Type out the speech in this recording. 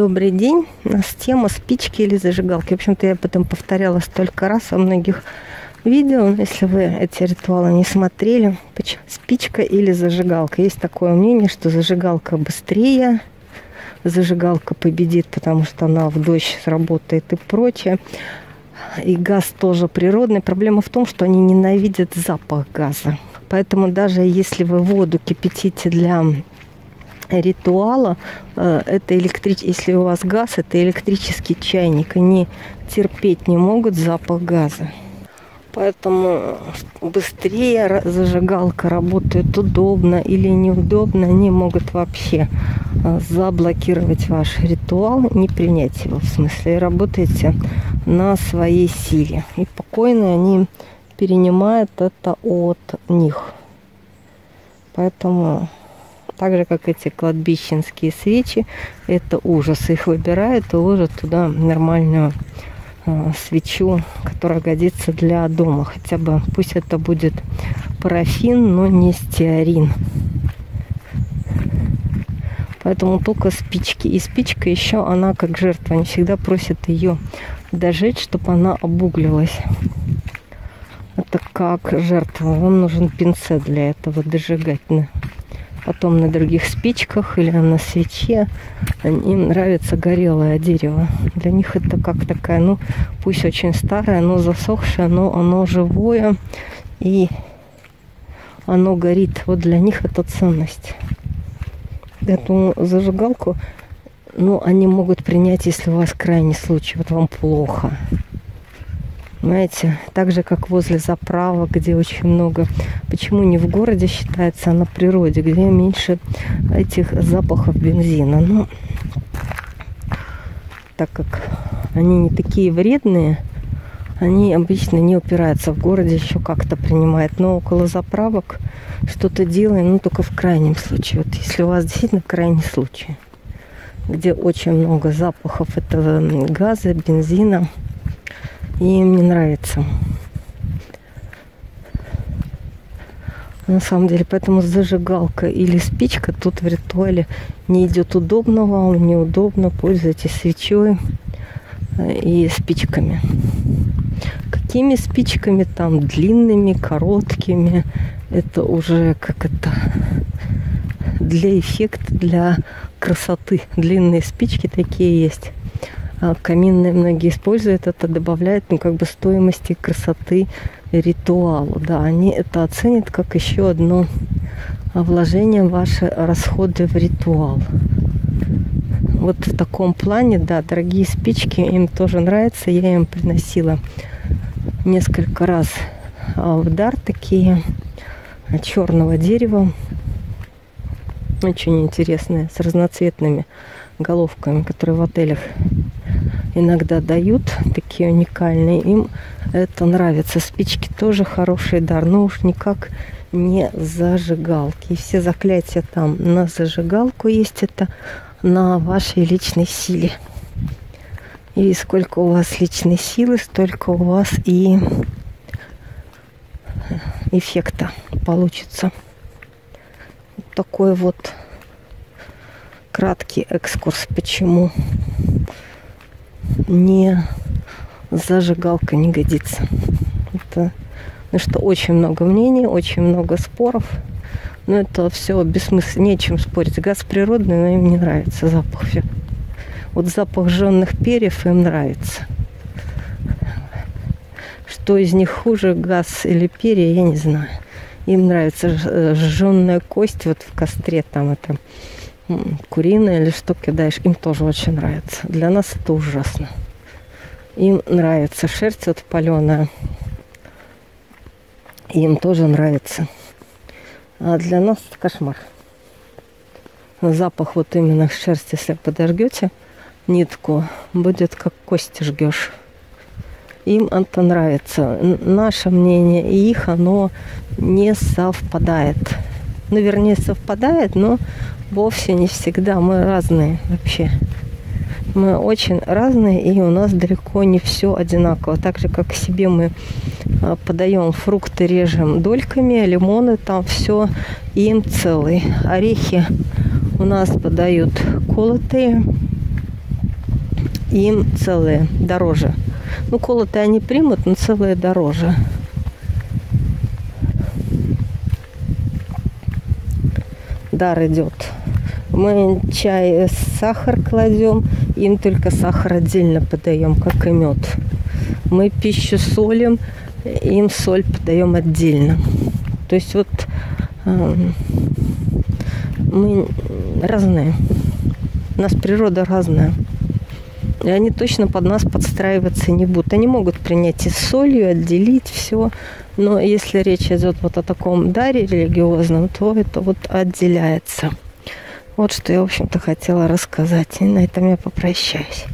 Добрый день. У нас тема спички или зажигалки. В общем-то, я потом повторяла столько раз во многих видео. Если вы эти ритуалы не смотрели, спичка или зажигалка. Есть такое мнение, что зажигалка быстрее, зажигалка победит, потому что она в дождь сработает и прочее. И газ тоже природный. Проблема в том, что они ненавидят запах газа. Поэтому даже если вы воду кипятите для ритуала, э, это электрич... если у вас газ, это электрический чайник. Они терпеть не могут запах газа. Поэтому быстрее зажигалка работает удобно или неудобно, они могут вообще э, заблокировать ваш ритуал, не принять его в смысле. И работаете на своей силе. И покойные они перенимают это от них. Поэтому так же, как эти кладбищенские свечи, это ужас. Их выбирают и ложат туда нормальную э, свечу, которая годится для дома. Хотя бы пусть это будет парафин, но не стеарин. Поэтому только спички. И спичка еще, она как жертва. Они всегда просят ее дожечь, чтобы она обуглилась. Это как жертва. Вам нужен пинцет для этого дожигать потом на других спичках или на свече. Им нравится горелое дерево. Для них это как такая, ну, пусть очень старое, но засохшее, но оно живое и оно горит. Вот для них это ценность. Эту зажигалку, ну, они могут принять, если у вас крайний случай, вот вам плохо. Понимаете, так же, как возле заправок, где очень много. Почему не в городе считается, а на природе, где меньше этих запахов бензина. Ну, так как они не такие вредные, они обычно не упираются в городе, еще как-то принимают. Но около заправок что-то делаем, ну, только в крайнем случае. Вот если у вас действительно крайний случай, где очень много запахов этого газа, бензина, и им не нравится. На самом деле, поэтому зажигалка или спичка тут в ритуале не идет удобно вам, неудобно, пользуйтесь свечой э, и спичками. Какими спичками там, длинными, короткими, это уже как это для эффекта, для красоты. Длинные спички такие есть. А, каминные многие используют это, добавляют ну, как бы стоимости красоты ритуалу. Да, они это оценят как еще одно вложение ваши расходы в ритуал. Вот в таком плане, да, дорогие спички, им тоже нравятся. Я им приносила несколько раз а, в дар такие черного дерева. Очень интересные, с разноцветными головками, которые в отелях иногда дают, такие уникальные. Им это нравится. Спички тоже хороший дар, но уж никак не зажигалки. Все заклятия там на зажигалку есть это на вашей личной силе. И сколько у вас личной силы, столько у вас и эффекта получится. такой вот краткий экскурс, почему не зажигалка не годится. Это, ну что, очень много мнений, очень много споров. Но это все бессмысленно, нечем спорить. Газ природный, но им не нравится запах. Вот запах жженных перьев им нравится. Что из них хуже, газ или перья, я не знаю. Им нравится жженная кость вот в костре, там это куриное или что кидаешь, им тоже очень нравится. Для нас это ужасно. Им нравится шерсть вот паленая. Им тоже нравится. А для нас это кошмар. Запах вот именно шерсти, если подожгете нитку, будет как кости жгешь. Им это нравится. Наше мнение и их, оно не совпадает. Ну, вернее, совпадает, но вовсе не всегда. Мы разные вообще. Мы очень разные, и у нас далеко не все одинаково. Так же, как себе мы а, подаем фрукты, режем дольками, лимоны, там все им целый. Орехи у нас подают колотые. им целые дороже. Ну, колотые они примут, но целые дороже. Дар идет. Мы чай, сахар кладем, им только сахар отдельно подаем, как и мед. Мы пищу солим, им соль подаем отдельно. То есть вот э, мы разные. У нас природа разная. И они точно под нас подстраиваться не будут. Они могут принять и солью, отделить все. Но если речь идет вот о таком даре религиозном, то это вот отделяется. Вот что я, в общем-то, хотела рассказать. И на этом я попрощаюсь.